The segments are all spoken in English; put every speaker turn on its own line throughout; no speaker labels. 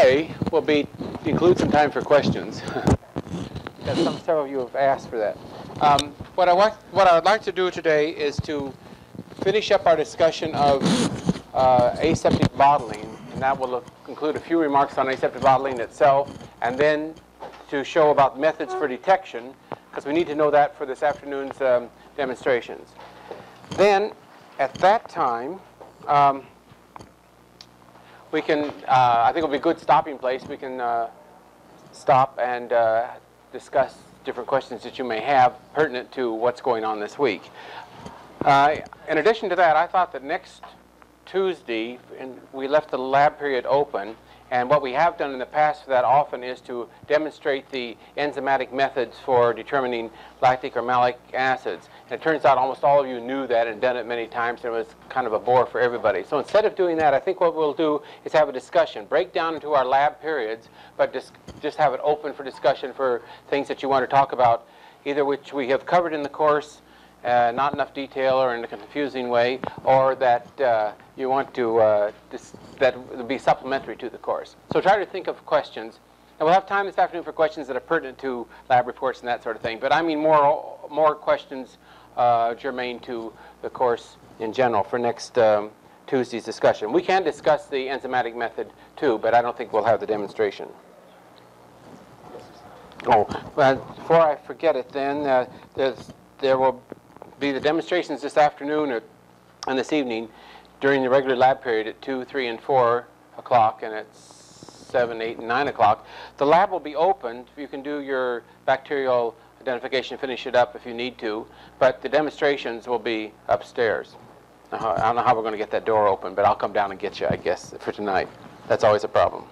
today will be include some time for questions. because some, several of you have asked for that. Um, what I want, what I would like to do today is to finish up our discussion of uh, aseptic bottling, and that will include a few remarks on aseptic bottling itself, and then to show about methods for detection, because we need to know that for this afternoon's um, demonstrations. Then, at that time, um, we can, uh, I think it'll be a good stopping place. We can uh, stop and uh, discuss different questions that you may have pertinent to what's going on this week. Uh, in addition to that, I thought that next Tuesday, and we left the lab period open, and what we have done in the past for that often is to demonstrate the enzymatic methods for determining lactic or malic acids. And it turns out almost all of you knew that and done it many times, and it was kind of a bore for everybody. So instead of doing that, I think what we'll do is have a discussion, break down into our lab periods, but just, just have it open for discussion for things that you want to talk about, either which we have covered in the course, uh, not enough detail or in a confusing way, or that uh, you want to, uh, that would be supplementary to the course. So try to think of questions. And we'll have time this afternoon for questions that are pertinent to lab reports and that sort of thing. But I mean more, more questions uh, germane to the course in general for next um, Tuesday's discussion. We can discuss the enzymatic method too, but I don't think we'll have the demonstration. Oh, well, before I forget it then, uh, there will be the demonstrations this afternoon or, and this evening during the regular lab period at 2, 3, and 4 o'clock and at 7, 8, and 9 o'clock. The lab will be open. You can do your bacterial identification, finish it up if you need to, but the demonstrations will be upstairs. I don't know how we're going to get that door open, but I'll come down and get you, I guess, for tonight. That's always a problem.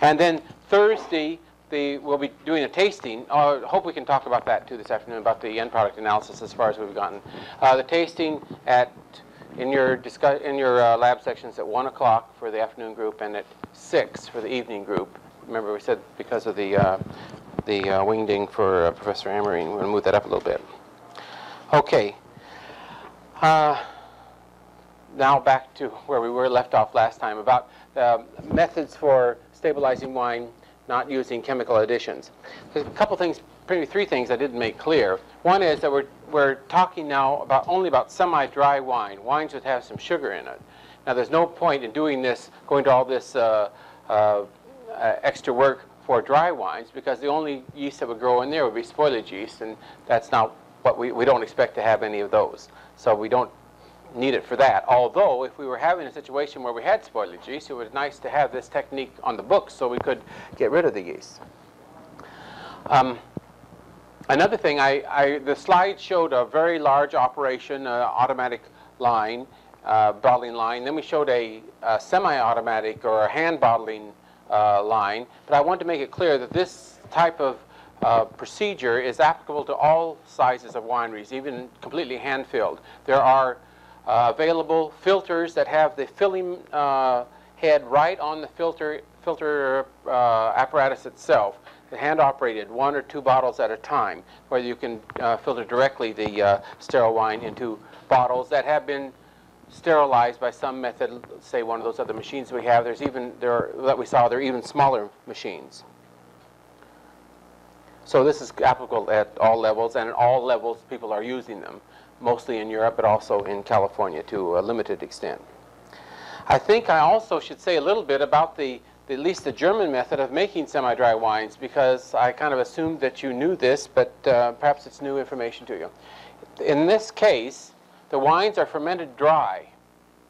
And then Thursday, the, we'll be doing a tasting. I uh, hope we can talk about that too this afternoon about the end product analysis as far as we've gotten. Uh, the tasting at in your discuss, in your uh, lab sections at one o'clock for the afternoon group and at six for the evening group. Remember we said because of the uh, the uh, wingding for uh, Professor Amerine, we're going to move that up a little bit. Okay. now back to where we were left off last time about the methods for stabilizing wine not using chemical additions. There's a couple things, maybe three things I didn't make clear. One is that we're, we're talking now about only about semi-dry wine, wines that have some sugar in it. Now there's no point in doing this, going to all this uh, uh, extra work for dry wines because the only yeast that would grow in there would be spoilage yeast and that's not what we, we don't expect to have any of those. So we don't need it for that. Although, if we were having a situation where we had spoilage yeast, it was nice to have this technique on the books so we could get rid of the yeast. Um, another thing, I, I, the slide showed a very large operation, uh, automatic line, uh, bottling line. Then we showed a, a semi-automatic or a hand bottling uh, line. But I want to make it clear that this type of uh, procedure is applicable to all sizes of wineries, even completely hand-filled. There are uh, available filters that have the filling uh, head right on the filter, filter uh, apparatus itself, hand operated, one or two bottles at a time, where you can uh, filter directly the uh, sterile wine into bottles that have been sterilized by some method, say one of those other machines we have. There's even, there are, that we saw, there are even smaller machines. So this is applicable at all levels, and at all levels people are using them mostly in Europe, but also in California to a limited extent. I think I also should say a little bit about the, the at least the German method of making semi-dry wines, because I kind of assumed that you knew this, but uh, perhaps it's new information to you. In this case, the wines are fermented dry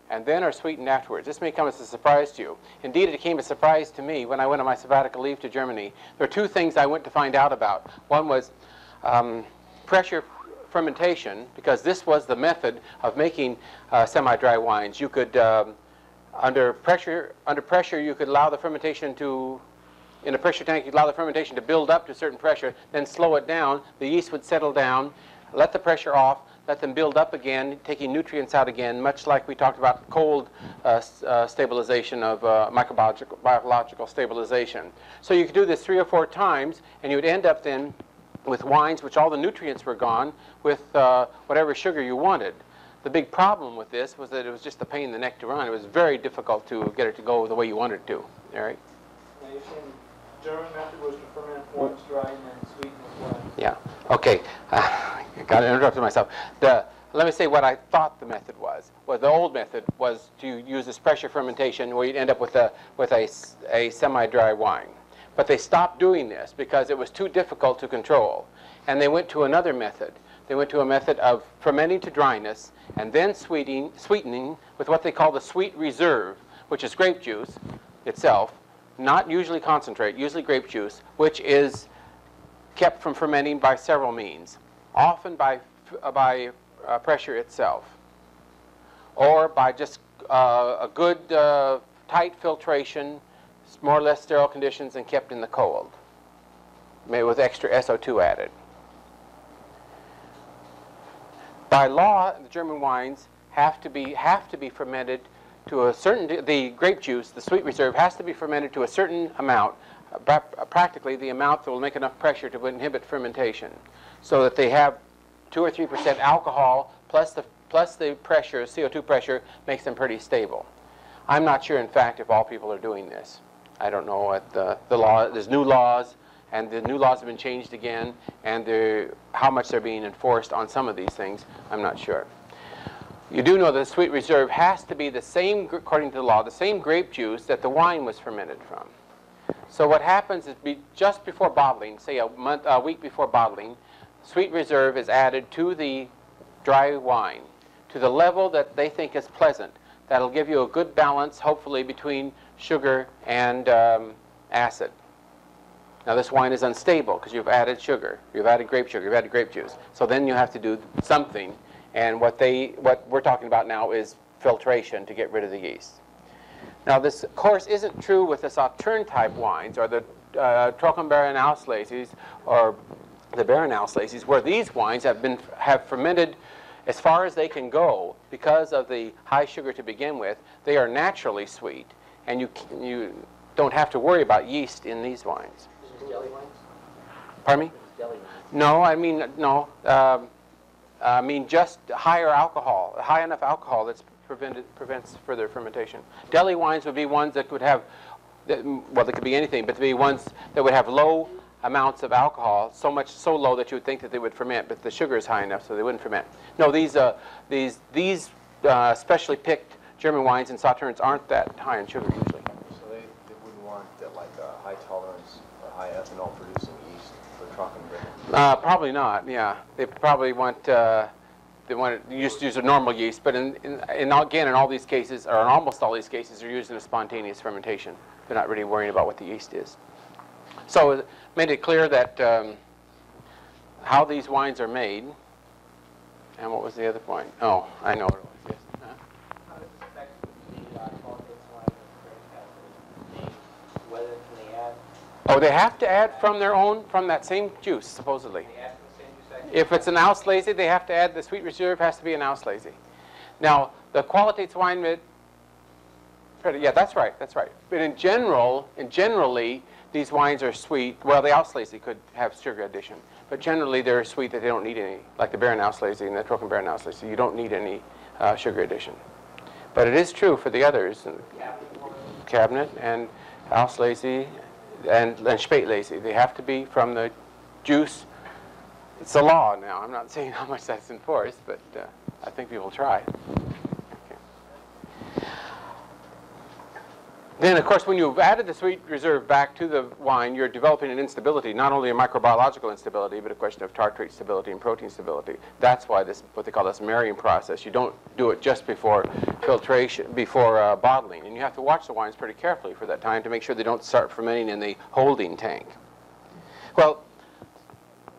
and then are sweetened afterwards. This may come as a surprise to you. Indeed, it came as a surprise to me when I went on my sabbatical leave to Germany. There are two things I went to find out about. One was um, pressure fermentation, because this was the method of making uh, semi-dry wines, you could, um, under pressure, under pressure, you could allow the fermentation to, in a pressure tank, you allow the fermentation to build up to a certain pressure, then slow it down. The yeast would settle down, let the pressure off, let them build up again, taking nutrients out again, much like we talked about cold uh, uh, stabilization of uh, microbiological biological stabilization. So you could do this three or four times, and you would end up then with wines which all the nutrients were gone with uh, whatever sugar you wanted. the big problem with this was that it was just a pain in the neck to run. It was very difficult to get it to go the way you wanted it to. All right?
Now, you're saying German method was to ferment once dry and then sweeten with wet.
Yeah. Okay. Uh, got to interrupt myself. The, let me say what I thought the method was. Well, the old method was to use this pressure fermentation where you'd end up with a, with a, a semi-dry wine. But they stopped doing this because it was too difficult to control. And they went to another method. They went to a method of fermenting to dryness and then sweetening, sweetening with what they call the sweet reserve, which is grape juice itself, not usually concentrate, usually grape juice, which is kept from fermenting by several means, often by, by uh, pressure itself, or by just uh, a good uh, tight filtration, more or less sterile conditions, and kept in the cold, maybe with extra SO2 added. By law, the German wines have to be have to be fermented to a certain the grape juice, the sweet reserve has to be fermented to a certain amount, practically the amount that will make enough pressure to inhibit fermentation, so that they have two or three percent alcohol plus the plus the pressure, CO2 pressure, makes them pretty stable. I'm not sure, in fact, if all people are doing this. I don't know what the, the law. There's new laws, and the new laws have been changed again, and how much they're being enforced on some of these things, I'm not sure. You do know that the sweet reserve has to be the same, according to the law, the same grape juice that the wine was fermented from. So what happens is be, just before bottling, say a month, a week before bottling, sweet reserve is added to the dry wine to the level that they think is pleasant. That'll give you a good balance, hopefully, between sugar and um, acid. Now this wine is unstable because you've added sugar, you've added grape sugar, you've added grape juice. So then you have to do something, and what they, what we're talking about now is filtration to get rid of the yeast. Now this, course, isn't true with the Sauternes type wines or the uh, Trockenbeeren Auslesen or the Beeren Auslesen, where these wines have been have fermented as far as they can go because of the high sugar to begin with. They are naturally sweet, and you you don't have to worry about yeast in these wines.
Deli wines?
Pardon me?
Deli wines.
No, I mean, no. Um, I mean, just higher alcohol, high enough alcohol that's prevented, prevents further fermentation. Deli wines would be ones that could have, that- well, they could be anything, but to be ones that would have low amounts of alcohol, so much, so low that you would think that they would ferment, but the sugar is high enough so they wouldn't ferment. No, these, uh, these, these uh, specially picked German wines and Sauternes aren't that high in sugar usually.
So they, they wouldn't want that like a high tolerance or high ethanol producing yeast for Trockenbeeren.
Uh, probably not. Yeah, they probably want uh, they want to use use a normal yeast, but in, in, in again in all these cases, or in almost all these cases, they're using a spontaneous fermentation. They're not really worrying about what the yeast is. So it made it clear that um, how these wines are made. And what was the other point? Oh, I know what it was. Yes. Uh-huh.
How does it affect the uh, quality of wine with grape acid? They- Whether can they add,
Oh, they have to add from their own from that same juice supposedly.
they add from the same juice actually?
If it's an Auslese, they have to add, the sweet reserve has to be an Auslese. Now, the Qualitätswein mit, yeah, that's right, that's right. But in general, in generally, these wines are sweet. Well, the Auslese could have sugar addition, but generally they're sweet that they don't need any, like the Beeren Auslese and the Trockenbeeren Auslese. You don't need any uh, sugar addition. But it is true for the others,
Kabinett wine?
Kabinett and Auslese and, and Spätlese. They have to be from the juice it's a law now. I'm not saying how much that's enforced, but uh, I think people try. Okay. Then, of course, when you've added the sweet reserve back to the wine, you're developing an instability, not only a microbiological instability, but a question of tartrate stability and protein stability. That's why this, what they call this marrying process. You don't do it just before filtration, before uh, bottling, and you have to watch the wines pretty carefully for that time to make sure they don't start fermenting in the holding tank. Well,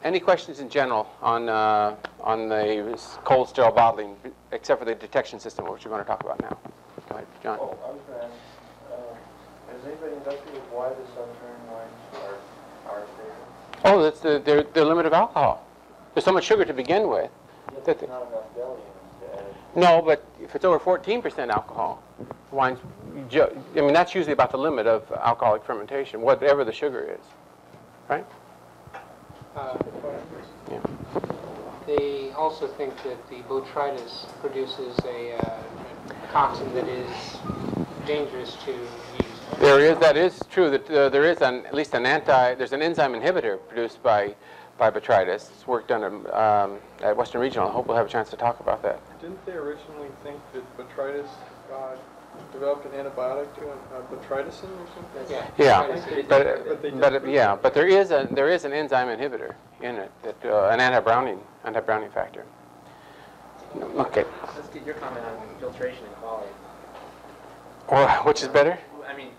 any questions in general on, uh, on the cold sterile bottling, except for the detection system, which we're going to talk about now? Go ahead, John.
Oh, I was gonna ask, uh, has anybody investigated why the Sauternes wines are, are stable?
Oh, that's the, their, their limit of alcohol. There's so much sugar to begin with.
Yet
That
there's not enough deli to.
No, but if it's over 14% alcohol, wines, I mean, that's usually about the limit of alcoholic fermentation, whatever the sugar is, right?
Uh,
Yeah.
They also think that the botrytis produces a uh, toxin that is dangerous to use.
There is, that is true, that uh, there is an, at least an anti, there's an enzyme inhibitor produced by, by botrytis. It's work done at, um, at Western Regional. I hope we'll have a chance to talk about that.
Didn't they originally think that botrytis uh, developed an antibiotic to uh, botryticin or something?
Yeah.
Yeah,
Botrytis-
but,
But
but,
didn't-
yeah, but there is a, there is an enzyme inhibitor in it, that, uh, an anti-browning, anti-browning factor. Okay,
Let's get your comment on filtration and quality.
or, which is better?
I mean,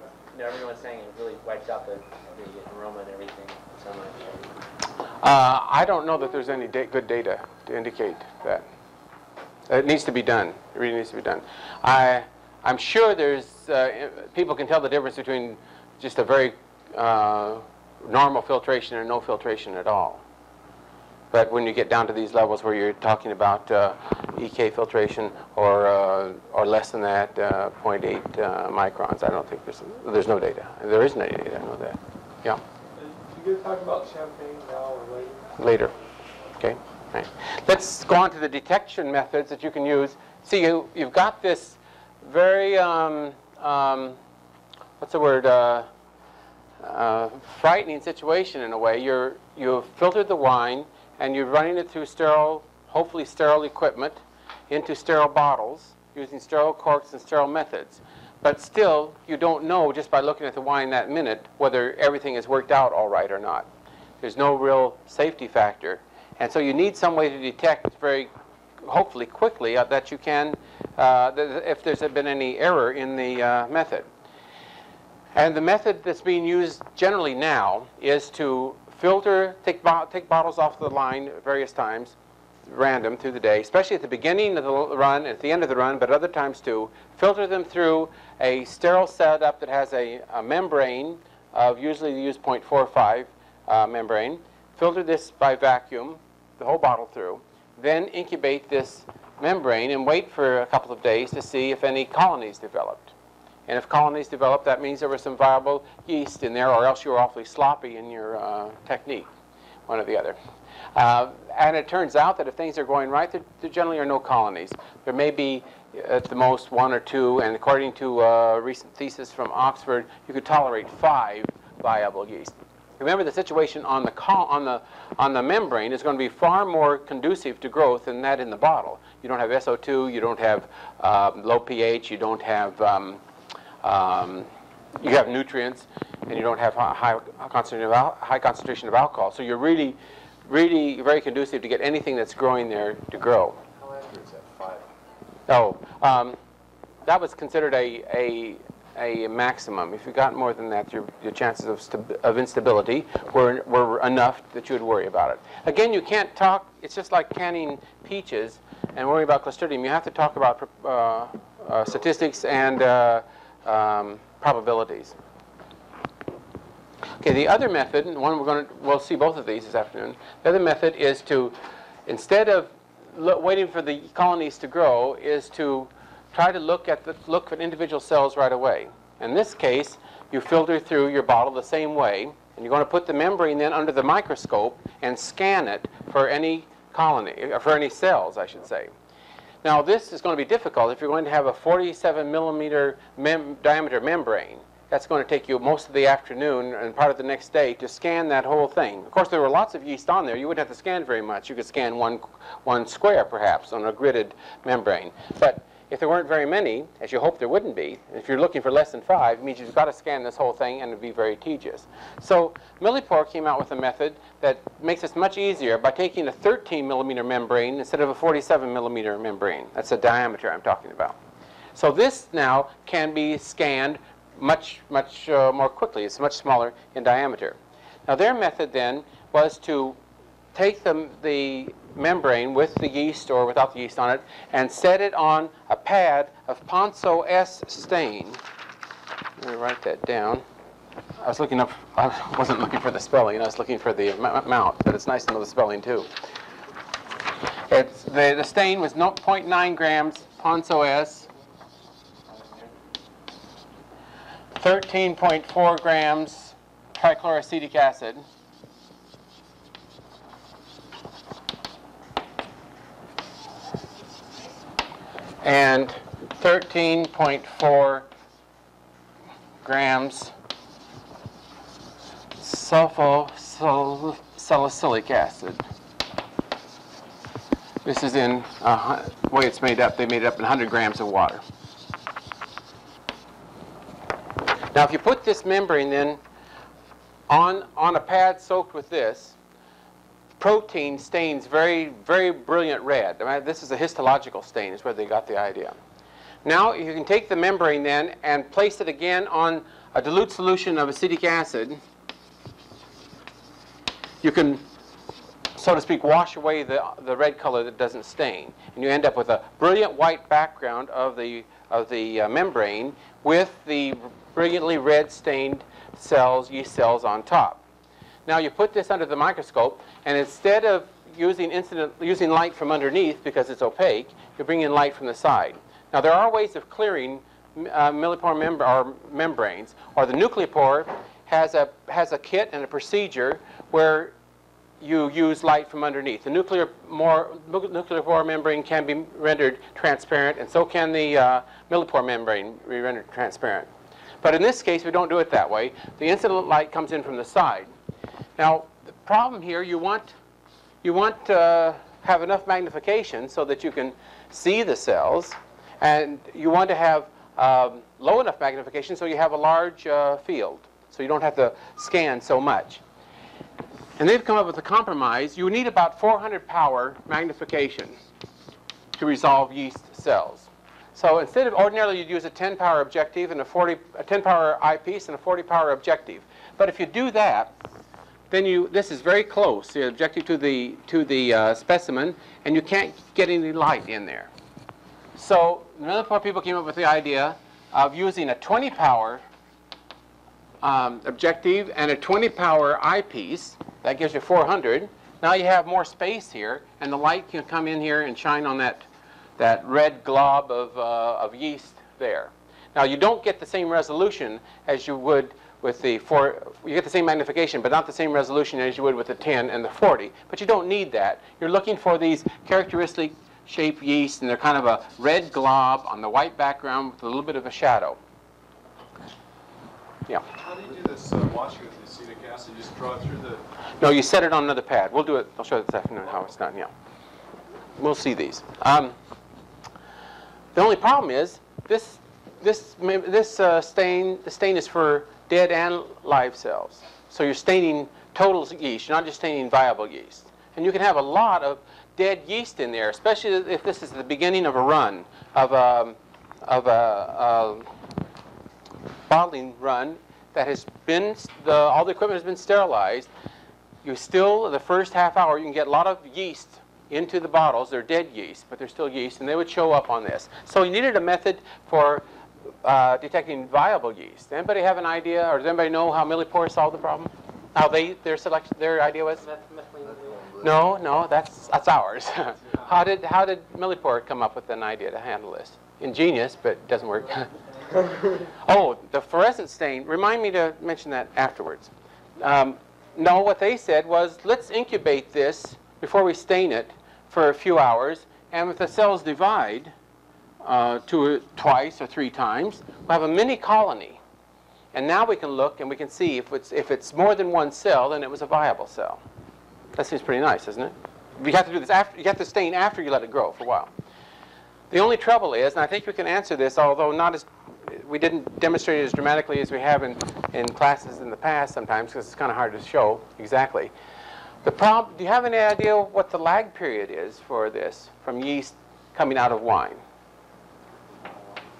everyone's saying it really wiped out the, the aroma and everything so much.
Uh, I don't know that there's any da- good data to indicate that. It needs to be done. It really needs to be done. I, I'm sure there's, uh, people can tell the difference between just a very uh, normal filtration and no filtration at all. But when you get down to these levels where you're talking about uh, EK filtration or, uh, or less than that, uh, 0.8 uh, microns, I don't think there's, there's no data. There isn't any data, I know that. Yeah.
You guys talk about champagne now or later?
later. Okay? Right. Let's go on to the detection methods that you can use. See, you, you've got this very, um, um, what's the word, uh, uh, frightening situation in a way. You're, you've filtered the wine and you're running it through sterile, hopefully sterile equipment into sterile bottles using sterile corks and sterile methods. But still, you don't know just by looking at the wine that minute whether everything has worked out all right or not. There's no real safety factor. And so you need some way to detect very, hopefully quickly, uh, that you can, uh, th- if there's been any error in the uh, method. And the method that's being used generally now is to filter, take, bo- take bottles off the line various times, random through the day, especially at the beginning of the run, at the end of the run, but other times too. Filter them through a sterile setup that has a, a membrane of usually you use 0.45 uh, membrane. Filter this by vacuum, the whole bottle through. Then incubate this membrane and wait for a couple of days to see if any colonies developed. And if colonies develop, that means there was some viable yeast in there, or else you were awfully sloppy in your uh, technique, one or the other. Uh, and it turns out that if things are going right, there, there generally are no colonies. There may be at the most one or two, and according to a recent thesis from Oxford, you could tolerate five viable yeast. Remember, the situation on the, on the, on the membrane is going to be far more conducive to growth than that in the bottle. You don't have SO2, you don't have uh, low pH, you don't have um, um, you have nutrients, and you don't have hi- high, concentration of al- high concentration of alcohol. So you're really, really very conducive to get anything that's growing there to grow.
How accurate is that five?
Oh, um, that was considered a, a, a maximum. If you got more than that, your, your chances of, stab- of instability were, were enough that you would worry about it. Again, you can't talk, it's just like canning peaches and worrying about Clostridium. You have to talk about uh, uh, statistics and uh, um, probabilities. Okay, the other method, and one we're going to, we'll see both of these this afternoon. The other method is to, instead of waiting for the colonies to grow, is to try to look at the, look at individual cells right away. In this case, you filter through your bottle the same way, and you're going to put the membrane then under the microscope and scan it for any colony, or for any cells, I should say. Now, this is going to be difficult if you're going to have a 47 millimeter mem- diameter membrane. That's going to take you most of the afternoon and part of the next day to scan that whole thing. Of course, there were lots of yeast on there. You wouldn't have to scan very much. You could scan one, one square, perhaps, on a gridded membrane. But if there weren't very many, as you hope there wouldn't be, if you're looking for less than five, it means you've got to scan this whole thing and it'd be very tedious. So Millipore came out with a method that makes this much easier by taking a 13 millimeter membrane instead of a 47 millimeter membrane. That's the diameter I'm talking about. So this now can be scanned much, much uh, more quickly. It's much smaller in diameter. Now their method then was to take the, the membrane with the yeast or without the yeast on it and set it on a pad of Ponceau S stain. Let me write that down. I was looking up, I wasn't looking for the spelling, I was looking for the am- amount, but it's nice to know the spelling too. It's, the, the stain was 0.9 grams Ponceau S, 13.4 grams trichloroacetic acid, and 13.4 grams sulfosalicylic acid. This is in, uh, way it's made up, they made it up in 100 grams of water. Now, if you put this membrane then on, on a pad soaked with this, protein stains very, very brilliant red. This is a histological stain, is where they got the idea. Now, you can take the membrane then and place it again on a dilute solution of acetic acid. You can, so to speak, wash away the, the red color that doesn't stain. And you end up with a brilliant white background of the, of the uh, membrane with the brilliantly red stained cells, yeast cells on top. Now you put this under the microscope, and instead of using, incident, using light from underneath because it's opaque, you bring in light from the side. Now there are ways of clearing uh, millipore mem- or membranes, or the Nuclepore has a, has a kit and a procedure where you use light from underneath. The nuclear more, nuclear pore membrane can be rendered transparent, and so can the uh, millipore membrane be rendered transparent. But in this case, we don't do it that way. The incident light comes in from the side. Now, the problem here, you want, you want to have enough magnification so that you can see the cells, and you want to have um, low enough magnification so you have a large uh, field, so you don't have to scan so much. And they've come up with a compromise. You need about 400 power magnification to resolve yeast cells. So instead of ordinarily you'd use a 10 power objective and a 40 a 10 power eyepiece and a 40 power objective. But if you do that, then you this is very close, the objective to the to the uh, specimen, and you can't get any light in there. So another four people came up with the idea of using a 20 power um, objective and a 20 power eyepiece. That gives you 400. Now you have more space here, and the light can come in here and shine on that, that red glob of, uh, of yeast there. Now you don't get the same resolution as you would with the four, you get the same magnification, but not the same resolution as you would with the 10 and the 40. But you don't need that. You're looking for these characteristic shaped yeast, and they're kind of a red glob on the white background with a little bit of a shadow. Yeah.
How do you do this uh, washing with the acetic acid? You just draw it through the,
No, you set it on another pad. We'll do it. I'll show you this afternoon how it's done. Yeah. We'll see these. Um, the only problem is this this this uh, stain the stain is for dead and live cells. So you're staining total yeast. You're not just staining viable yeast. And you can have a lot of dead yeast in there, especially if this is the beginning of a run of a of a, a bottling run that has been, the, all the equipment has been sterilized, you still, the first half hour, you can get a lot of yeast into the bottles. They're dead yeast, but they're still yeast, and they would show up on this. So you needed a method for uh, detecting viable yeast. Anybody have an idea, or does anybody know how millipore solved the problem? How they, their selection, their idea was?
Meth- methylene blue.
No, no, that's, that's ours. how did, how did millipore come up with an idea to handle this? Ingenious, but it doesn't work. oh, the fluorescent stain. Remind me to mention that afterwards. Um, no, what they said was, let's incubate this before we stain it for a few hours, and if the cells divide uh, to twice or three times, we'll have a mini colony. And now we can look and we can see if it's, if it's more than one cell, then it was a viable cell. That seems pretty nice, doesn't it? You have to do this after, you have to stain after you let it grow for a while. The only trouble is, and I think we can answer this, although not as, we didn't demonstrate it as dramatically as we have in, in classes in the past sometimes, because it's kind of hard to show exactly. The problem, do you have any idea what the lag period is for this, from yeast coming out of wine?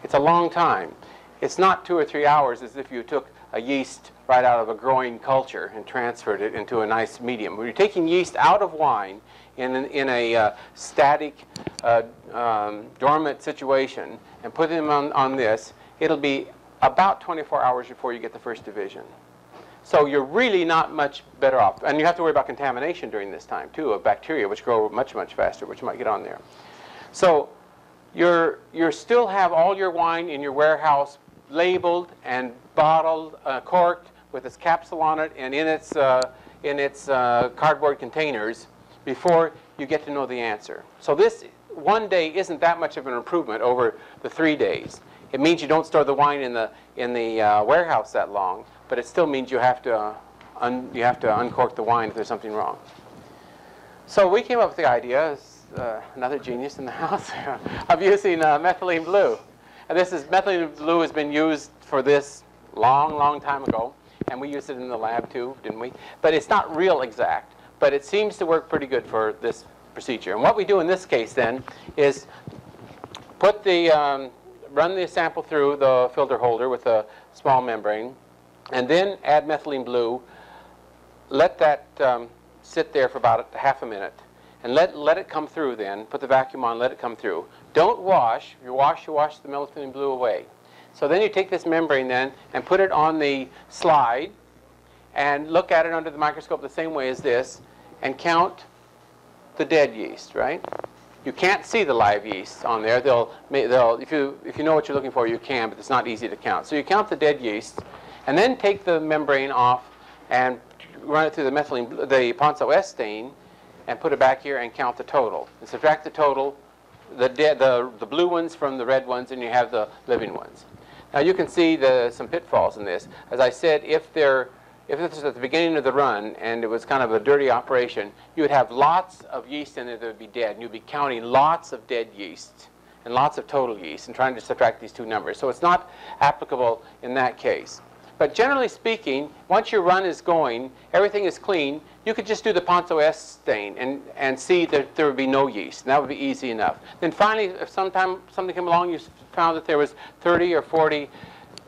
It's a long time. It's not two or three hours as if you took a yeast right out of a growing culture and transferred it into a nice medium. When you're taking yeast out of wine in, an, in a uh, static, uh, um, dormant situation and putting them on, on this, it'll be about 24 hours before you get the first division. So you're really not much better off. And you have to worry about contamination during this time, too, of bacteria, which grow much, much faster, which might get on there. So you're, you still have all your wine in your warehouse labeled and bottled, uh, corked, with its capsule on it and in its, uh, in its uh, cardboard containers before you get to know the answer. So this one day isn't that much of an improvement over the three days. It means you don't store the wine in the, in the uh, warehouse that long, but it still means you have to, you have to uncork the wine if there's something wrong. So we came up with the idea, uh, another genius in the house, of using uh, methylene blue. And this is, methylene blue has been used for this long, long time ago, and we used it in the lab too, didn't we? But it's not real exact, but it seems to work pretty good for this procedure. And what we do in this case then is put the, um, run the sample through the filter holder with a small membrane, and then add methylene blue, let that um, sit there for about half a minute, and let, let it come through then, put the vacuum on, let it come through. Don't wash, if you wash, you wash the methylene blue away. So then you take this membrane then and put it on the slide and look at it under the microscope the same way as this and count the dead yeast, right? You can't see the live yeast on there. They'll, they'll, if you, if you know what you're looking for, you can, but it's not easy to count. So you count the dead yeast, and then take the membrane off and run it through the methylene, the Ponceau S stain, and put it back here and count the total. And subtract the total, the, dead, the, the blue ones from the red ones, and you have the living ones. Now you can see the, some pitfalls in this. As I said, if they're if this was at the beginning of the run and it was kind of a dirty operation, you would have lots of yeast in there that would be dead. And you'd be counting lots of dead yeast and lots of total yeast and trying to subtract these two numbers. So it's not applicable in that case. But generally speaking, once your run is going, everything is clean, you could just do the Ponceau S stain and, and see that there would be no yeast. And that would be easy enough. Then finally, if sometime something came along, you found that there was 30 or 40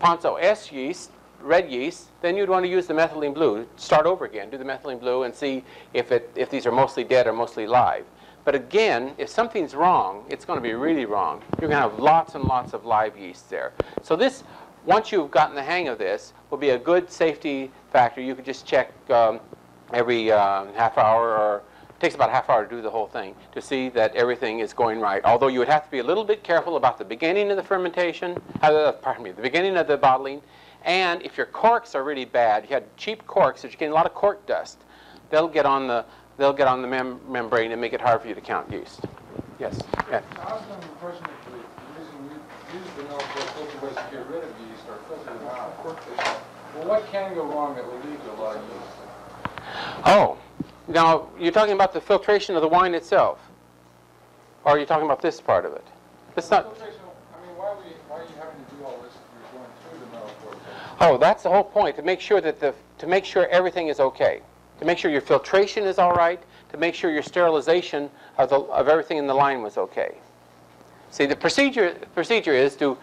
Ponceau S yeast, red yeast, then you'd want to use the methylene blue. Start over again, do the methylene blue and see if, it, if these are mostly dead or mostly live. But again, if something's wrong, it's going to be really wrong. You're going to have lots and lots of live yeast there. So this, once you've gotten the hang of this, will be a good safety factor. You could just check um, every uh, half hour or it takes about half hour to do the whole thing to see that everything is going right. Although you would have to be a little bit careful about the beginning of the fermentation, uh, pardon me, the beginning of the bottling, and if your corks are really bad, you had cheap corks, if you're getting a lot of cork dust, they'll get on the they'll get on the mem membrane and make it hard for you to count yeast. Yes. Yeah.
Well, what can go wrong that will lead to a lot of yeast?
Oh, now you're talking about the filtration of the wine itself, or are you talking about this part of it? It's not.
Filtration, I mean, why are we, why are you having to do all this if you're going through the filter?
Oh, that's the whole point, to make sure that the, to make sure everything is okay. To make sure your filtration is all right, to make sure your sterilization of, the, of everything in the line was okay. See, the procedure, procedure is to,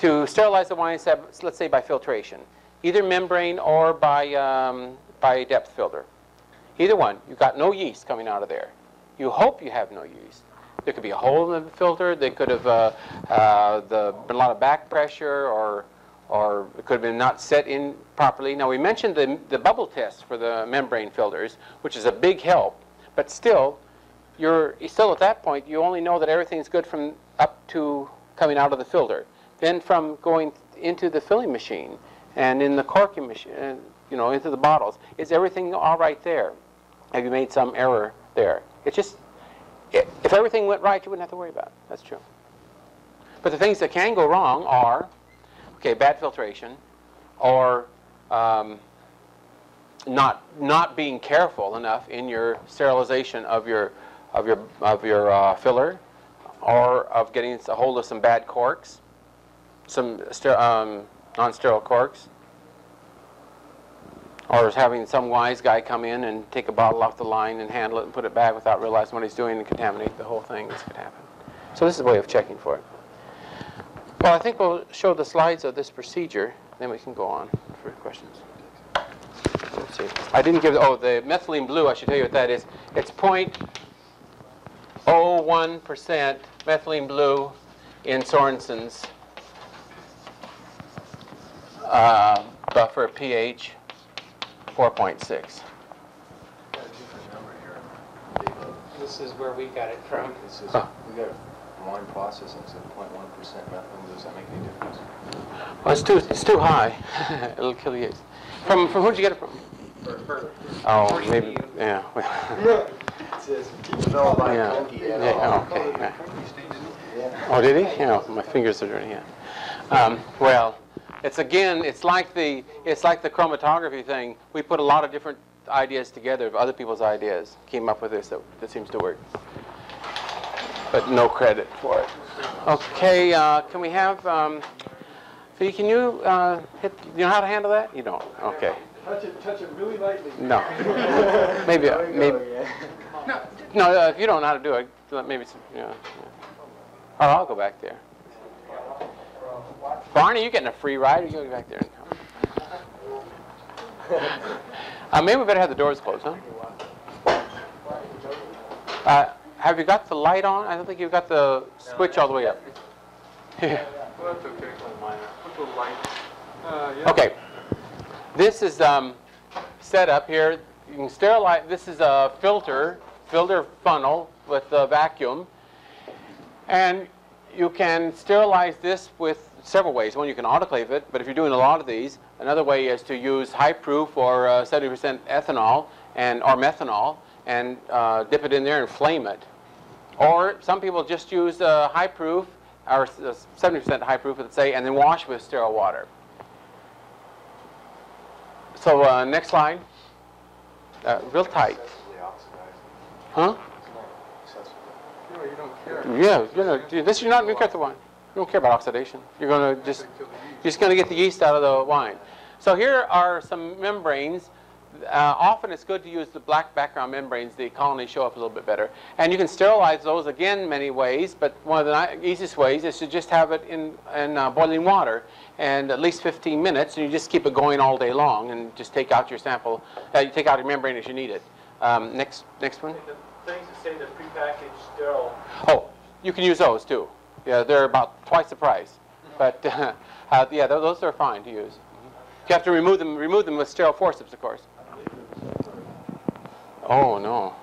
to sterilize the wine, let's say by filtration, either membrane or by, um, by depth filter. Either one, you've got no yeast coming out of there. You hope you have no yeast. There could be a hole in the filter, there could have uh, uh, the, been a lot of back pressure, or or it could have been not set in properly. Now, we mentioned the, the bubble test for the membrane filters, which is a big help, but still, you're still at that point, you only know that everything's good from up to coming out of the filter. Then from going into the filling machine and in the corking machine, uh, you know, into the bottles, is everything all right there? Have you made some error there? It's just, if everything went right, you wouldn't have to worry about it. That's true. But the things that can go wrong are, okay, bad filtration, or um, not not being careful enough in your sterilization of your of your of your uh, filler, or of getting a hold of some bad corks, some um, non-sterile corks, or having some wise guy come in and take a bottle off the line and handle it and put it back without realizing what he's doing and contaminate the whole thing. This could happen. So this is a way of checking for it. Well, I think we'll show the slides of this procedure, then we can go on for questions. Let's see. I didn't give, oh, the methylene blue, I should tell you what that is. It's 0.01% methylene blue in Sorensen's uh, buffer pH 4.6.
Got a different number here.
This is where we got it from.
It says,
Huh.
we got wine processing, so 0.1% methylene, does that make any difference?
Well, it's too, it's too high. It'll kill you. From, from who'd you get it from? Oh, maybe, yeah.
says developed by
Yeah.
Kunkee et al.
Yeah, okay. yeah. Oh, did he? Yeah, my fingers are dirty, yeah. Um, well, it's again, it's like the, it's like the chromatography thing. We put a lot of different ideas together, of other people's ideas, came up with this that, that seems to work. But no credit for it. Okay, uh, can we have, um, Fee, can you, uh, hit, you know how to handle that? You don't, okay.
Touch it, touch it really lightly.
No. Maybe, uh, maybe, no, uh, if you don't know how to do it, maybe, some- yeah. yeah. Or I'll go back there. Barney, you're getting a free ride, you go back there and help? Uh, maybe we better have the doors closed, huh? Uh, have you got the light on? I don't think you've got the switch all the way up. Yeah.
Well, that's okay. Put the light. Uh, yeah.
Okay. This is um, set up here. You can sterilize, this is a filter, filter funnel with a vacuum. And you can sterilize this with several ways. One, you can autoclave it, but if you're doing a lot of these, another way is to use high proof or uh, 70% ethanol and or methanol and uh, dip it in there and flame it. Or some people just use uh, high proof or uh, 70% high proof, let's say, and then wash with sterile water. So uh, next slide. Uh, real tight. Huh?
No, you don't care.
Yeah, you know, this you're not going to care the wine. You don't care about oxidation. You're going to just, you're just going to get the yeast out of the wine. So here are some membranes. Uh, often it's good to use the black background membranes. The colonies show up a little bit better. And you can sterilize those again many ways, but one of the easiest ways is to just have it in, in uh, boiling water and at least 15 minutes, and you just keep it going all day long and just take out your sample. Uh, you take out your membrane as you need it. Um, next, next one.
The things that say the prepackaged sterile,
Oh, you can use those too. Yeah, they're about twice the price. But uh, uh, yeah, tho- those are fine to use. You have to remove them, remove them with sterile forceps, of course. Oh no.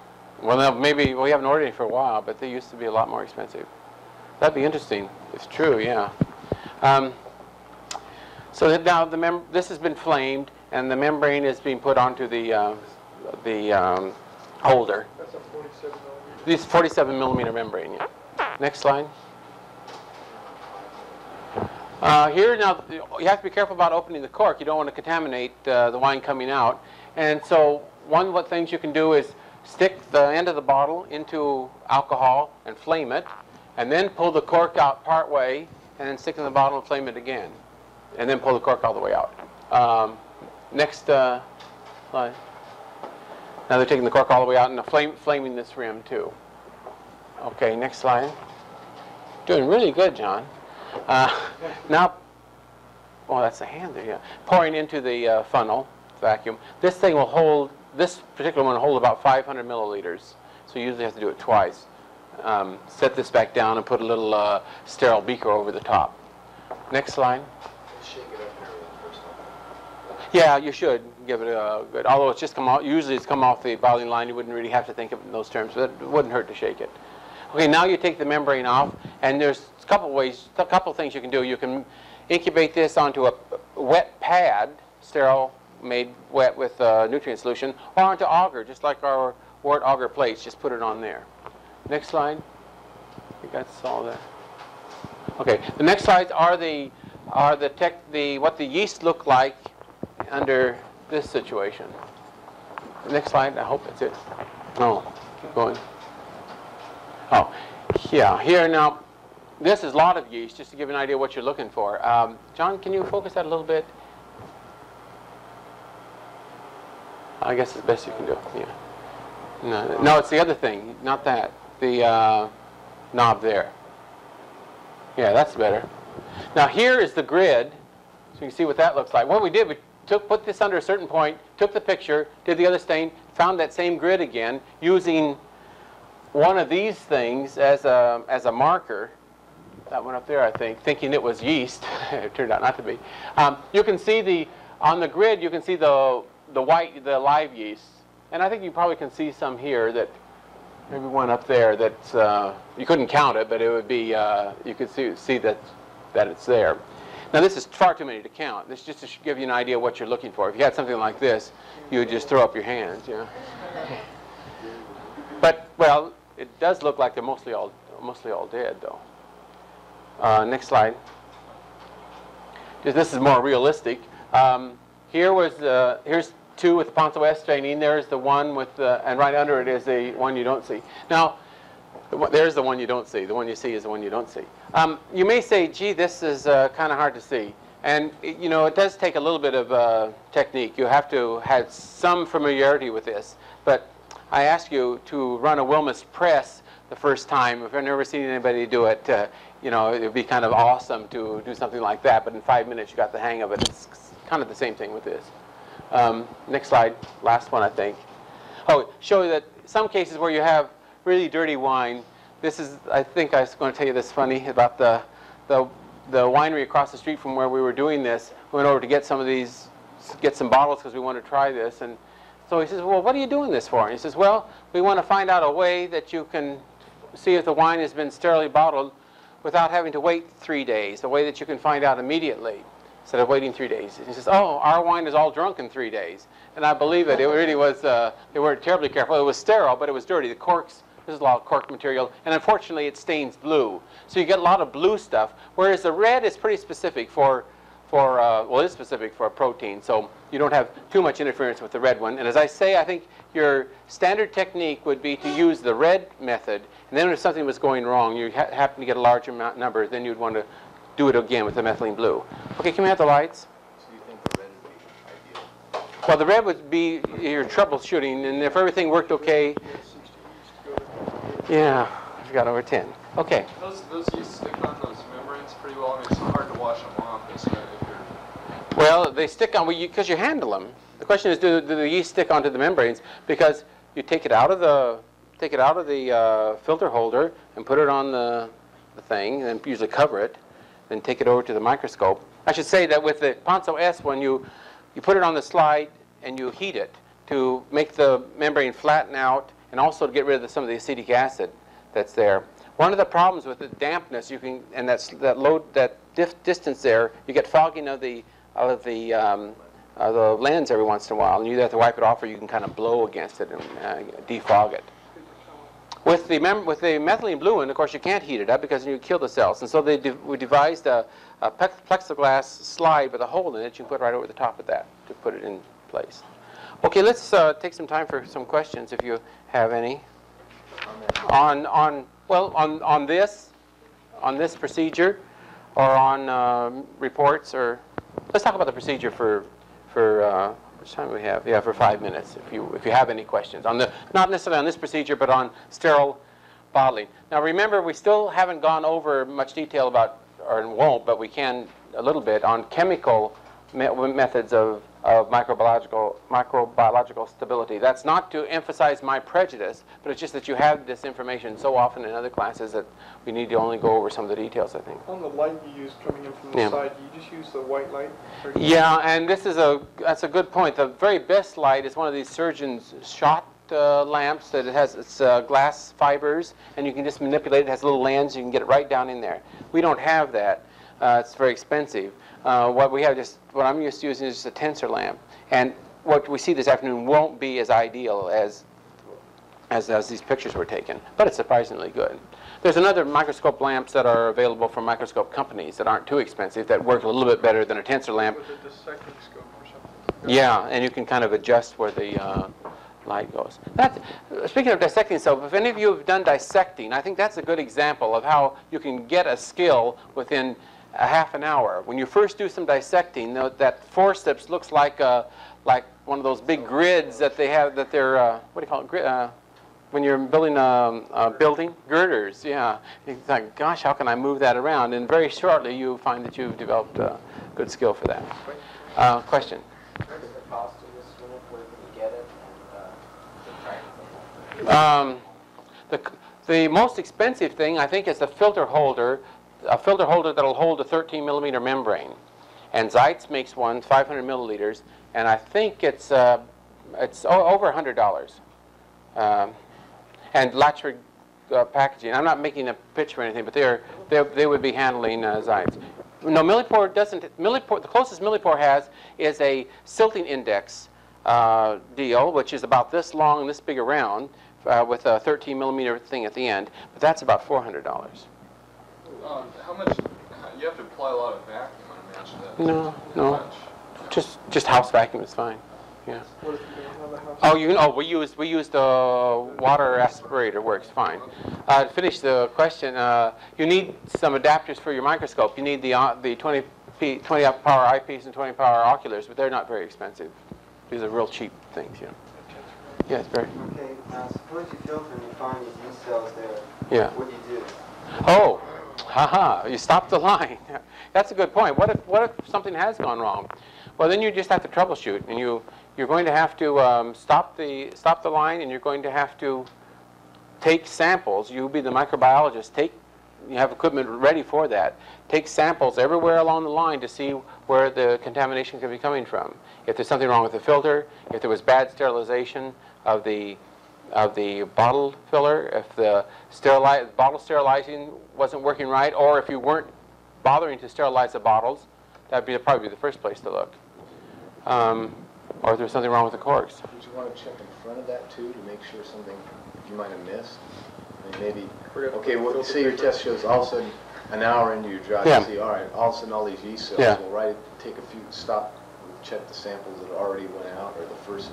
Well, maybe we haven't ordered any for a while, but they used to be a lot more expensive. That'd be interesting. It's true, yeah. Um, so that now the mem- this has been flamed, and the membrane is being put onto the uh, the um, holder.
That's a forty-seven millimeter.
This 47 millimeter membrane, yeah. Next slide. Uh, here now, you have to be careful about opening the cork. You don't want to contaminate uh, the wine coming out. And so one of the things you can do is stick the end of the bottle into alcohol and flame it, and then pull the cork out part way, and then stick it in the bottle and flame it again, and then pull the cork all the way out. Um, next uh, slide. Now they're taking the cork all the way out and flame, flaming this rim too. Okay, next slide. Doing really good, John. Uh, now, oh, that's the hand there, yeah. Pouring into the uh, funnel vacuum. This thing will hold, this particular one will hold about 500 milliliters. So you usually have to do it twice. Um, set this back down and put a little uh, sterile beaker over the top. Next slide.
Shake it up and everything first time.
Yeah, you should give it a good, although it's just come off, usually it's come off the bottling line, you wouldn't really have to think of it in those terms, but it wouldn't hurt to shake it. Okay, now you take the membrane off, and there's a couple ways, a couple things you can do. You can incubate this onto a wet pad, sterile, made wet with uh, nutrient solution, or onto agar, just like our wort agar plates, just put it on there. Next slide. Got this all there. Okay, the next slides are the, are the tech, the, what the yeast look like under this situation. The next slide, I hope that's it. No, keep going. Oh, yeah, here now, this is a lot of yeast, just to give you an idea what you're looking for. Um, John, can you focus that a little bit? I guess it's best you can do, yeah. No, no, it's the other thing, not that. The uh, knob there. Yeah, that's better. Now here is the grid, so you can see what that looks like. What we did, we took, put this under a certain point, took the picture, did the other stain, found that same grid again, using one of these things as a, as a marker. That one up there, I think, thinking it was yeast. it turned out not to be. Um, you can see the, on the grid, you can see the, the white, the live yeast. And I think you probably can see some here that, maybe one up there that, uh, you couldn't count it, but it would be, uh, you could see, see that, that it's there. Now this is far too many to count. This is just to give you an idea of what you're looking for. If you had something like this, you would just throw up your hands, know. But, well, it does look like they're mostly all, mostly all dead, though. Uh, next slide. This is more realistic. Um, here was, uh, here's two with the Ponceau S staining. There's the one with the, and right under it is the one you don't see. Now, there's the one you don't see. The one you see is the one you don't see. Um, you may say, gee, this is uh, kind of hard to see. And, you know, it does take a little bit of uh, technique. You have to have some familiarity with this. But I ask you to run a Willmes press the first time. If I've never seen anybody do it, uh, you know, it would be kind of awesome to do something like that. But in five minutes, you got the hang of it. It's kind of the same thing with this. Um, next slide, last one, I think. Oh, show you that some cases where you have really dirty wine, this is, I think I was going to tell you this funny about the, the, the winery across the street from where we were doing this. We went over to get some of these, get some bottles because we wanted to try this. And so he says, well, what are you doing this for? And he says, well, we want to find out a way that you can see if the wine has been sterilely bottled without having to wait three days, a way that you can find out immediately instead of waiting three days. He says, oh, our wine is all drunk in three days. And I believe it. It really was, uh, they weren't terribly careful. It was sterile, but it was dirty. The corks, this is a lot of cork material, and unfortunately it stains blue. So you get a lot of blue stuff, whereas the red is pretty specific for, for uh, well, it's specific for a protein, so you don't have too much interference with the red one. And as I say, I think your standard technique would be to use the red method, and then if something was going wrong, you ha happen to get a large amount number, then you'd want to do it again with the methylene blue. Okay, can we have the lights?
So you think the red would be ideal?
Well, the red would be your troubleshooting, and if everything worked okay, yeah, I've got over 10. Okay.
Those, those yeast stick on those membranes pretty well, I mean, it's hard to wash them off, isn't it, if you're
Well, they stick on, because you, 'cause you handle them. The question is, do, do the yeast stick onto the membranes? Because you take it out of the, take it out of the uh, filter holder and put it on the, the thing, and usually cover it, then take it over to the microscope. I should say that with the Ponceau S one, you, you put it on the slide and you heat it to make the membrane flatten out and also to get rid of the, some of the acetic acid that's there. One of the problems with the dampness, you can, and that's that load that distance there, you get fogging of the of the um, of the lens every once in a while, and you either have to wipe it off or you can kind of blow against it and uh, defog it. With the with the methylene blue one, of course, you can't heat it up because you kill the cells, and so they de- we devised a, a plex- plexiglass slide with a hole in it. You can put right over the top of that to put it in place. Okay, let's uh, take some time for some questions if you have any. On, on, well, on, on this, on this procedure, or on um, reports, or, let's talk about the procedure for, for, uh, time we have? Yeah, for five minutes, if you, if you have any questions. On the, not necessarily on this procedure, but on sterile bottling. Now, remember, we still haven't gone over much detail about, or won't, but we can a little bit, on chemical methods of, of microbiological, microbiological stability. That's not to emphasize my prejudice, but it's just that you have this information so often in other classes that we need to only go over some of the details, I think.
On the light you use coming in from the
Yeah.
side, do you just use the white light? Or do you-
Yeah, and this is a, that's a good point. The very best light is one of these surgeon's shot uh, lamps that it has, it's uh, glass fibers, and you can just manipulate it. It has a little lens, you can get it right down in there. We don't have that. Uh, it's very expensive. Uh, what we have just, what I'm used to using is just a tensor lamp. And what we see this afternoon won't be as ideal as as, as these pictures were taken, but it's surprisingly good. There's another microscope lamps that are available from microscope companies that aren't too expensive, that work a little bit better than a tensor lamp.
With a dissecting scope or something?
Yeah, and you can kind of adjust where the uh, light goes. That, speaking of dissecting, so if any of you have done dissecting, I think that's a good example of how you can get a skill within a half an hour. When you first do some dissecting, that forceps looks like a, like one of those big grids that they have that they're uh, what do you call it? Uh, when you're building a, a building, girders, yeah. You think, gosh, how can I move that around? And very shortly, you find that you've developed a good skill for that. Uh, question.
Uh?
Um, the, the most expensive thing, I think, is the filter holder, a filter holder that'll hold a 13 millimeter membrane. And Seitz makes one, 500 milliliters, and I think it's, uh, it's over $100. Um, and Latchford uh, packaging, I'm not making a pitch for anything, but they're, they're, they would be handling uh, Seitz. No, Millipore doesn't, Millipore, the closest Millipore has is a silting index uh, deal, which is about this long and this big around, uh, with a 13 millimeter thing at the end, but that's about $400.
Um, how much, you have to apply a lot of vacuum, I imagine that.
No, no,
much?
just, just house vacuum is fine, yeah. Oh, you know, we use we used a water aspirator, works fine. Uh, to finish the question, uh, you need some adapters for your microscope. You need the, uh, the 20 P, 20 power eyepiece and 20 power oculars, but they're not very expensive. These are real cheap things, you know. Yes, very,
Okay, now suppose you filter and you find these yeast cells there.
yeah.
What do you do?
Oh, haha, you stopped the line. That's a good point. What if, what if something has gone wrong? Well, then you just have to troubleshoot, and you, you're going to have to um, stop the, stop the line, and you're going to have to take samples. You'll be the microbiologist. Take, you have equipment ready for that. Take samples everywhere along the line to see where the contamination could be coming from. If there's something wrong with the filter, if there was bad sterilization of the of the bottle filler, if the sterili- bottle sterilizing wasn't working right, or if you weren't bothering to sterilize the bottles, that'd be probably the first place to look. Um, or if there's something wrong with the corks.
Would you want to check in front of that too, to make sure something you might have missed? I mean, maybe, okay, well, say your test shows all of a sudden, an hour into your job,
Yeah.
you see, all right, all of a sudden all these yeast cells,
Yeah.
well, right, take a few, stop, check the samples that already went out, or the first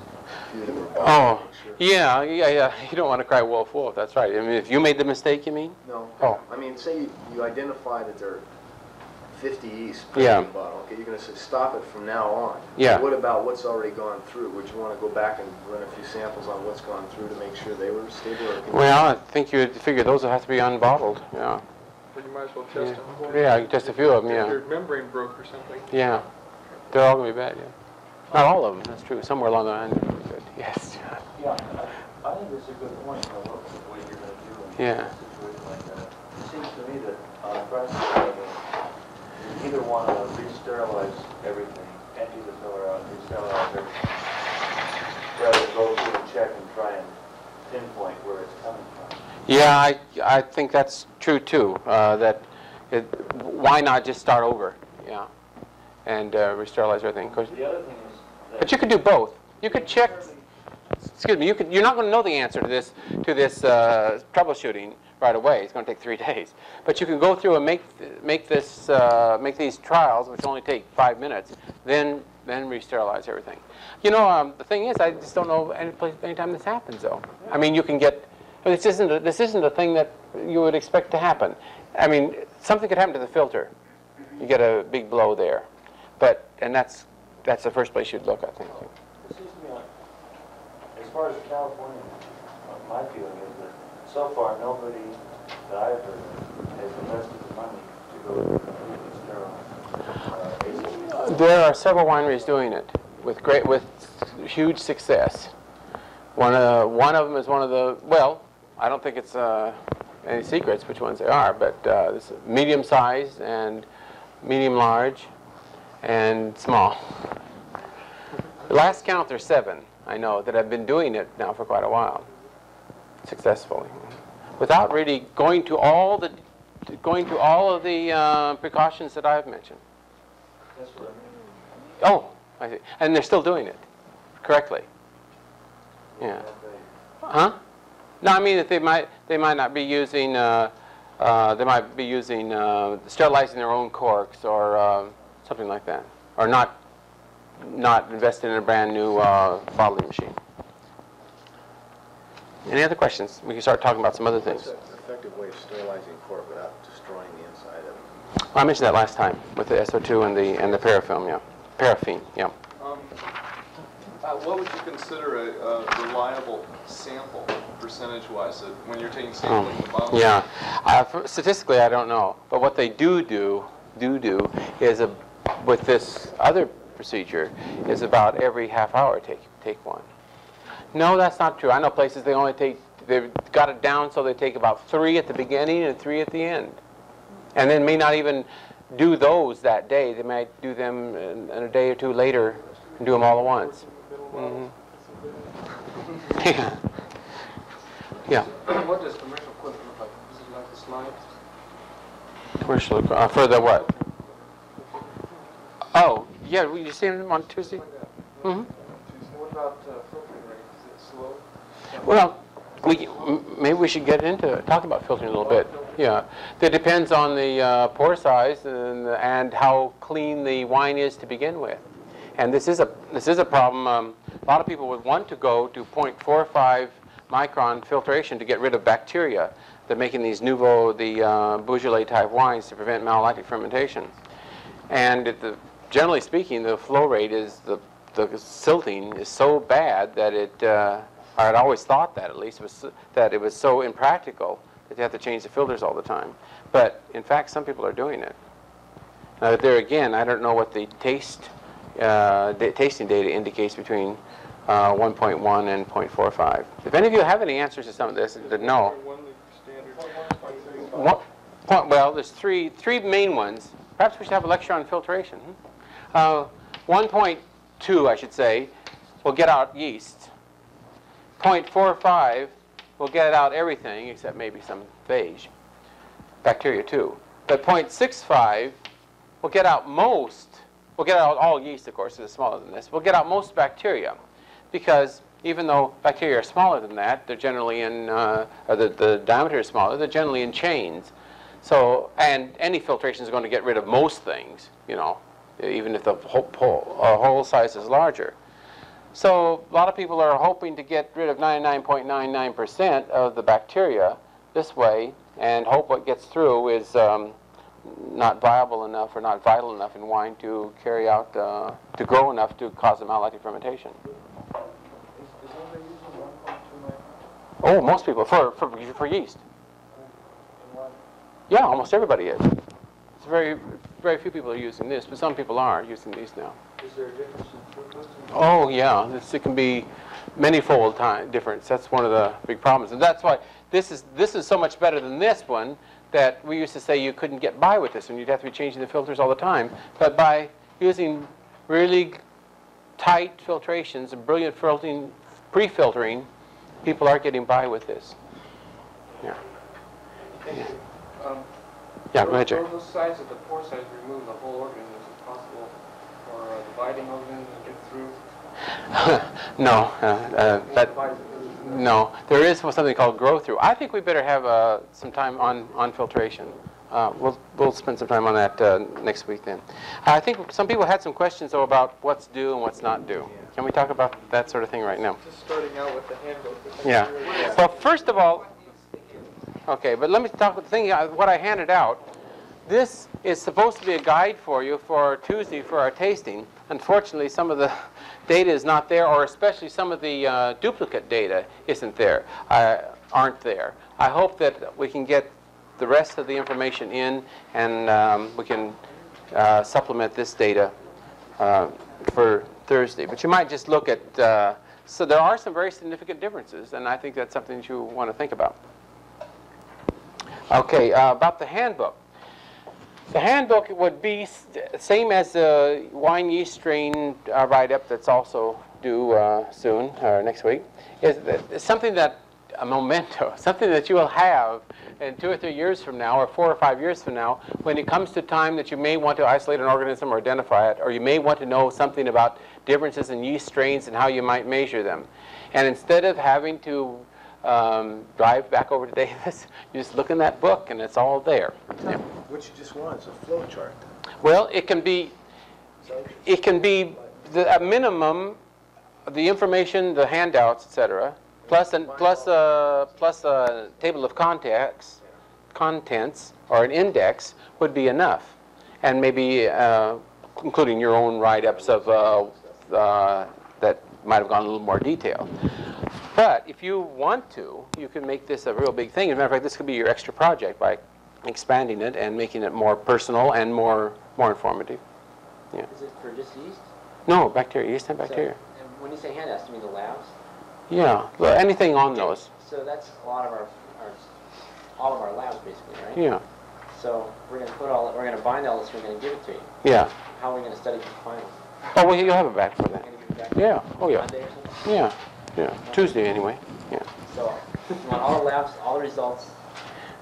few that were bought.
Oh,
sure.
yeah, yeah, yeah. You don't want to cry wolf, wolf. That's right. I mean, if you made the mistake, you mean?
No.
Oh.
I mean, say you, you identify that there are 50 yeast
Yeah.
per bottle, okay, you're gonna say, stop it from now on.
Yeah.
What about what's already gone through? Would you wanna go back and run a few samples on what's gone through to make sure they were stable or? can you-
Well, I think you'd figure those will have to be unbottled. Yeah.
But you might as well
Yeah,
test them.
yeah just a few of them,
If
yeah.
their membrane broke or something.
Yeah. They're all going to be bad, yeah. Not all of them, that's true. Somewhere along the line, they're gonna be good. Yes.
Yeah, I, I think it's a good point, though, what, what you're gonna do in
Yeah.
a situation like that. It seems to me that on a like you either wanna re-sterilize everything, empty the filler out, re-sterilize everything, rather than go through and check and try and pinpoint where it's coming from.
Yeah, I, I think that's true too, uh, that it, why not just start over? And uh, re-sterilize everything. 'Cause-
The other thing is that.
But you could do both. You could check, excuse me, you could, you're not going to know the answer to this, to this uh, troubleshooting right away. It's going to take three days. But you can go through and make, make this, uh, make these trials, which only take five minutes, then, then re-sterilize everything. You know, um, the thing is, I just don't know any place, anytime this happens though. I mean, you can get, this isn't, a, this isn't a thing that you would expect to happen. I mean, something could happen to the filter. You get a big blow there. But, and that's, that's the first place you'd look, I think.
It seems to me like, as far as California, uh, my feeling is that so far, nobody that I've heard of has invested the money to go completely sterile. Uh,
There are several wineries doing it with great, with huge success. One, uh, one of them is one of the, well, I don't think it's uh, any secrets which ones they are, but uh, it's medium sized and medium large and small. Last count, there's seven, I know, that have been doing it now for quite a while, successfully, without really going to all the, going to all of the uh, precautions that I've mentioned.
That's what I mean.
Oh, I see. And they're still doing it correctly. Yeah. Huh? No, I mean that they might they might not be using uh, uh, they might be using uh, sterilizing their own corks or uh, something like that, or not not investing in a brand new uh, bottling machine. Any other questions? We can start talking about some other
What's
things.
an effective way of sterilizing cork without destroying the inside of it?
Well, I mentioned that last time with the SO2 and the and the parafilm. Yeah, paraffin. Yeah.
Um, uh, What would you consider a a reliable sample, percentage-wise, uh, when you're taking sampling?
Um, Yeah, uh, for- statistically, I don't know, but what they do do, do do, is a, with this other procedure, is about every half hour take, take one. No, that's not true. I know places they only take, they've got it down so they take about three at the beginning and three at the end. And then may not even do those that day. They might do them in, in a day or two later and do them all at once. Mhm. Yeah. Yeah.
What does commercial equipment look like? Is it like the slides?
Commercial, uh, for the what? Oh, yeah, you see him on Tuesday? hmm
What about uh, filtering rate, is it slow?
Well, We, maybe we should get into, talk about filtering a little bit. Yeah, that depends on the uh, pore size and, and how clean the wine is to begin with. And this is a, this is a problem, um, a lot of people would want to go to 0.45 micron filtration to get rid of bacteria. They're making these nouveau, the uh, Beaujolais type wines to prevent malolactic fermentation. And it- the, generally speaking, the flow rate is, the, the silting is so bad that it, uh, I'd always thought that at least, was, that it was so impractical that they have to change the filters all the time. But in fact, some people are doing it. Now, there again, I don't know what the taste, uh, da- tasting data indicates between uh, 1.1 and 0.45. If any of you have any answers to some of this, then no. One- Well, there's three, three main ones. Perhaps we should have a lecture on filtration. hmm? Uh, 1.2, I should say, will get out yeast. 0.45 will get out everything except maybe some phage, bacteria too. But 0.65 will get out most, will get out all yeast, of course, is smaller than this, will get out most bacteria. Because even though bacteria are smaller than that, they're generally in, uh, or the, the diameter is smaller, they're generally in chains. So, and any filtration is going to get rid of most things, you know, even if the whole, uh, whole size is larger. So a lot of people are hoping to get rid of 99.99% of the bacteria this way and hope what gets through is um, not viable enough or not vital enough in wine to carry out, uh, to grow enough to cause a malolactic fermentation. Oh, most people, for, for, for yeast. Yeah, almost everybody is. It's very, very few people are using this, but some people are using these now.
Is there a difference?
Oh, yeah, this, it can be many-fold time difference. That's one of the big problems. And that's why this is, this is so much better than this one that we used to say you couldn't get by with this one. You'd have to be changing the filters all the time. But by using really tight filtrations and brilliant filtering, pre-filtering, people are getting by with this. Yeah.
Um,
Yeah, go ahead, Jerry.
Will those sides of the pore size remove the whole organ? Is it possible for a dividing organ to get through?
no, uh, uh, that, no. There is something called grow-through. I think we better have uh, some time on, on filtration. Uh, We'll, we'll spend some time on that uh, next week then. I think some people had some questions though about what's due and what's not due. Can we talk about that sort of thing right now?
Just starting out with the handbook.
Yeah. Well, first of all, okay, but let me talk about the thing, uh, what I handed out. This is supposed to be a guide for you for Tuesday for our tasting. Unfortunately, some of the data is not there, or especially some of the uh, duplicate data isn't there, uh, aren't there. I hope that we can get the rest of the information in and um, we can uh, supplement this data uh, for Thursday. But you might just look at, uh, so there are some very significant differences, and I think that's something that you want to think about. Okay, uh, about the handbook. The handbook would be same as the wine yeast strain uh, write-up that's also due uh, soon, or next week. Is it's something that, a memento, something that you will have in two or three years from now, or four or five years from now, when it comes to time that you may want to isolate an organism or identify it, or you may want to know something about differences in yeast strains and how you might measure them. And instead of having to um, drive back over to Davis, you just look in that book and it's all there. Yeah.
What you just want is a flow chart.
Well, it can be, it can be the, at minimum, the information, the handouts, et cetera, plus, an, plus, a, plus a table of contacts, contents, or an index would be enough. And maybe, uh, including your own write-ups of, uh, uh, that might have gone a little more detail. But if you want to, you can make this a real big thing. As a matter of fact, this could be your extra project by expanding it and making it more personal and more, more informative.
Is it for just yeast?
No, bacteria, yeast and
So-
bacteria.
And when you say handouts, do you mean the labs?
Yeah, well, anything on those.
So that's a lot of our, our, all of our labs basically, right?
Yeah,
So we're gonna put all, we're gonna bind all this, we're gonna give it to you.
yeah.
How are we gonna study for the finals?
Oh, well, you'll have a back for that.
gonna give it back
Yeah, oh, yeah,
Monday or something?
yeah, yeah. Tuesday, anyway, yeah.
So you want all the labs, all the results,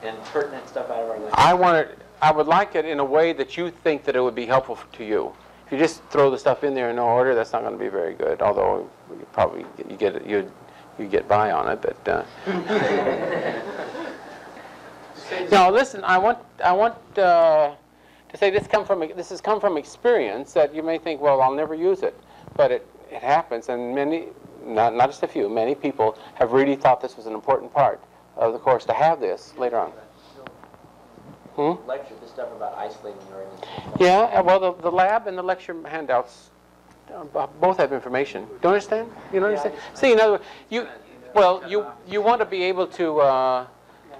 and pertinent stuff out of our labs?
I want it, I would like it in a way that you think that it would be helpful to you. If you just throw the stuff in there in no order, that's not going to be very good, although you probably, you get, you'd, you get by on it, but, uh, no, listen, I want, I want, uh, to say this come from, this has come from experience that you may think, well, I'll never use it. But it, it happens, and many, not, not just a few, many people have really thought this was an important part of the course to have this later on. Hmm?
Lecture, this stuff about isolating the.
Yeah, uh, well, the, the lab and the lecture handouts uh, both have information. Do you understand? You don't understand? See, in other words, you, well, you, you want to be able to, uh,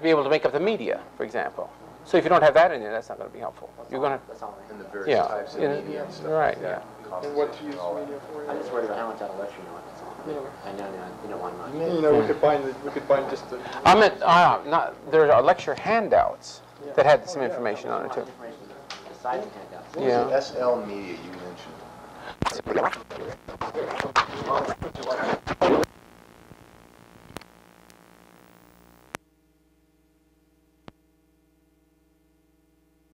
be able to make up the media, for example. So if you don't have that in there, that's not going to be helpful. You're going to,
That's all.
And the various
yeah,
types of
yeah,
media and stuff.
right, yeah.
And what to use media for?
I'm just worried about how much out of lecture you want, that's all. I know, no, you don't want much.
You know, we could find, the- we could find just the.
I meant, uh, not, there are lecture handouts that had some information on it too.
of information besides the handouts.
Yeah.
SL Media you mentioned?